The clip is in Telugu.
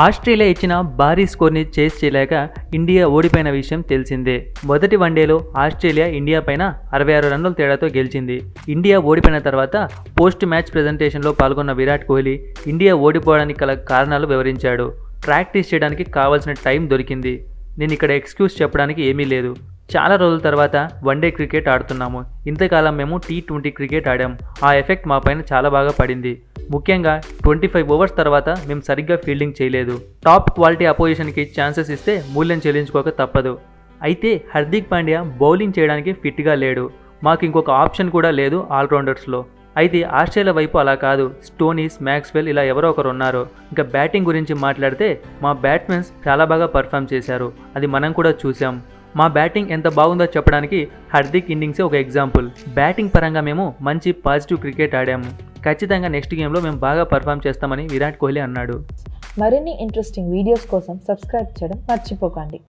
ఆస్ట్రేలియా ఇచ్చిన భారీ స్కోర్ని చేస్ చేయలేక ఇండియా ఓడిపోయిన విషయం తెలిసిందే. మొదటి వన్డేలో ఆస్ట్రేలియా ఇండియా పైన అరవై ఆరు రన్నుల తేడాతో గెలిచింది. ఇండియా ఓడిపోయిన తర్వాత పోస్ట్ మ్యాచ్ ప్రెజెంటేషన్లో పాల్గొన్న విరాట్ కోహ్లీ ఇండియా ఓడిపోవడానికి గల కారణాలు వివరించాడు. ప్రాక్టీస్ చేయడానికి కావాల్సిన టైం దొరికింది. నేను ఇక్కడ ఎక్స్క్యూజ్ చెప్పడానికి ఏమీ లేదు. చాలా రోజుల తర్వాత వన్డే క్రికెట్ ఆడుతున్నాము. ఇంతకాలం మేము టీ ట్వంటీ క్రికెట్ ఆడాం. ఆ ఎఫెక్ట్ మా పైన చాలా బాగా పడింది. ముఖ్యంగా ట్వంటీ ఫైవ్ ఓవర్స్ తర్వాత మేము సరిగ్గా ఫీల్డింగ్ చేయలేదు. టాప్ క్వాలిటీ అపోజిషన్కి ఛాన్సెస్ ఇస్తే మూల్యం చెల్లించుకోక తప్పదు. అయితే హార్దిక్ పాండ్యా బౌలింగ్ చేయడానికి ఫిట్గా లేడు. మాకు ఇంకొక ఆప్షన్ కూడా లేదు ఆల్రౌండర్స్లో. అయితే ఆస్ట్రేలియా వైపు అలా కాదు. స్టోనీస్ మ్యాక్స్వెల్ ఇలా ఎవరో ఒకరు ఉన్నారు ఇంకా బ్యాటింగ్ గురించి మాట్లాడితే మా బ్యాట్స్మెన్స్ చాలా బాగా పర్ఫామ్ చేశారు. అది మనం కూడా చూసాం మా బ్యాటింగ్ ఎంత బాగుందో చెప్పడానికి హార్దిక్ ఇన్నింగ్సే ఒక ఎగ్జాంపుల్. బ్యాటింగ్ పరంగా మేము మంచి పాజిటివ్ క్రికెట్ ఆడాము. ఖచ్చితంగా నెక్స్ట్ గేమ్లో మేము బాగా పర్ఫామ్ చేస్తామని విరాట్ కోహ్లీ అన్నాడు. మరిన్ని ఇంట్రెస్టింగ్ వీడియోస్ కోసం సబ్స్క్రైబ్ చేయడం మర్చిపోకండి.